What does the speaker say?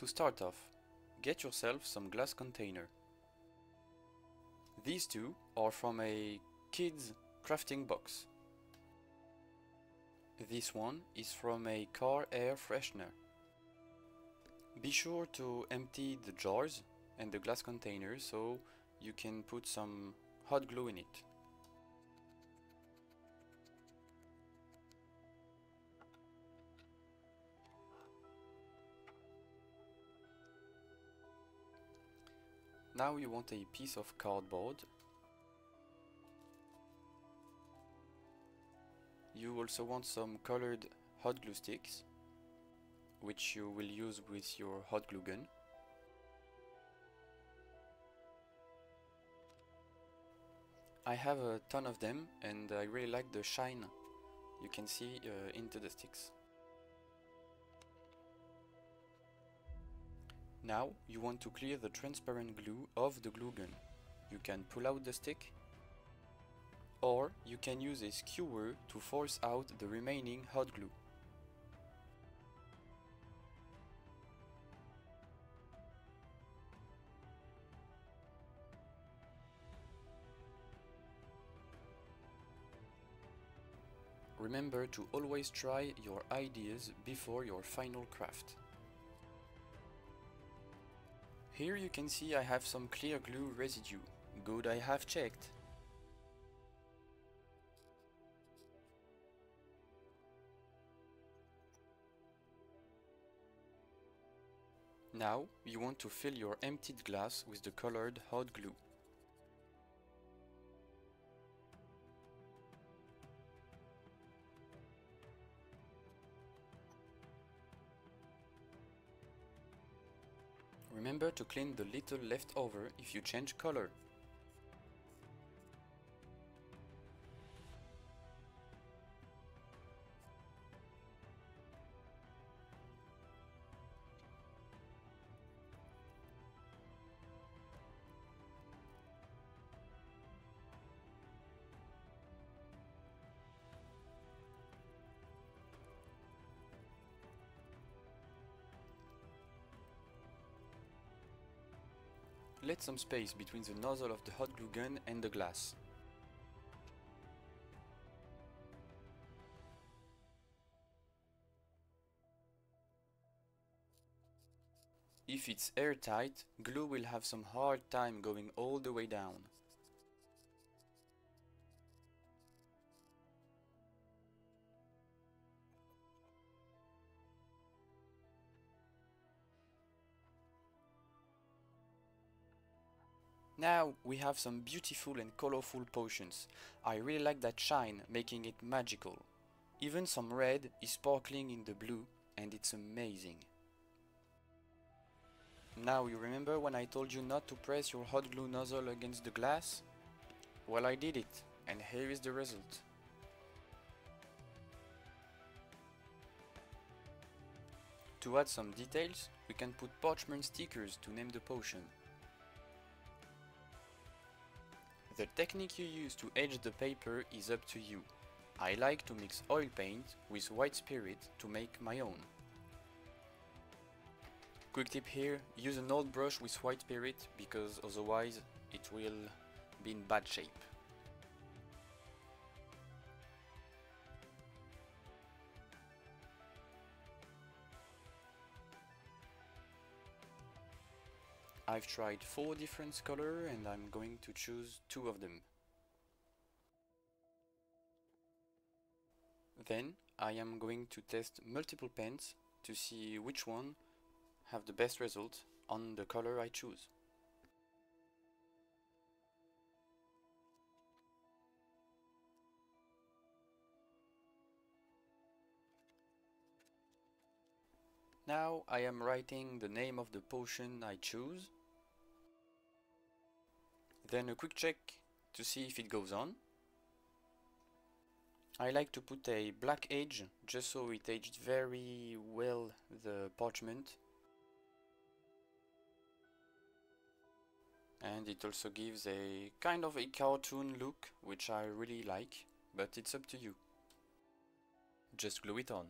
To start off, get yourself some glass container. These two are from a kid's crafting box. This one is from a car air freshener. Be sure to empty the jars and the glass container so you can put some hot glue in it. Now you want a piece of cardboard. You also want some colored hot glue sticks, which you will use with your hot glue gun. I have a ton of them and I really like the shine you can see uh, into the sticks. Now you want to clear the transparent glue of the glue gun. You can pull out the stick or you can use a skewer to force out the remaining hot glue. Remember to always try your ideas before your final craft. Here you can see I have some clear glue residue. Good I have checked. Now you want to fill your emptied glass with the colored hot glue. Remember to clean the little leftover if you change color. Let some space between the nozzle of the hot glue gun and the glass. If it's airtight, glue will have some hard time going all the way down. Now we have some beautiful and colorful potions. I really like that shine, making it magical. Even some red is sparkling in the blue and it's amazing. Now you remember when I told you not to press your hot glue nozzle against the glass? Well I did it, and here is the result. To add some details, we can put parchment stickers to name the potion. The technique you use to edge the paper is up to you. I like to mix oil paint with white spirit to make my own. Quick tip here, use an old brush with white spirit because otherwise it will be in bad shape. I've tried four different colors and I'm going to choose two of them. Then I am going to test multiple pens to see which one have the best result on the color I choose. Now I am writing the name of the potion I choose then a quick check to see if it goes on. I like to put a black edge just so it aged very well the parchment. And it also gives a kind of a cartoon look, which I really like, but it's up to you. Just glue it on.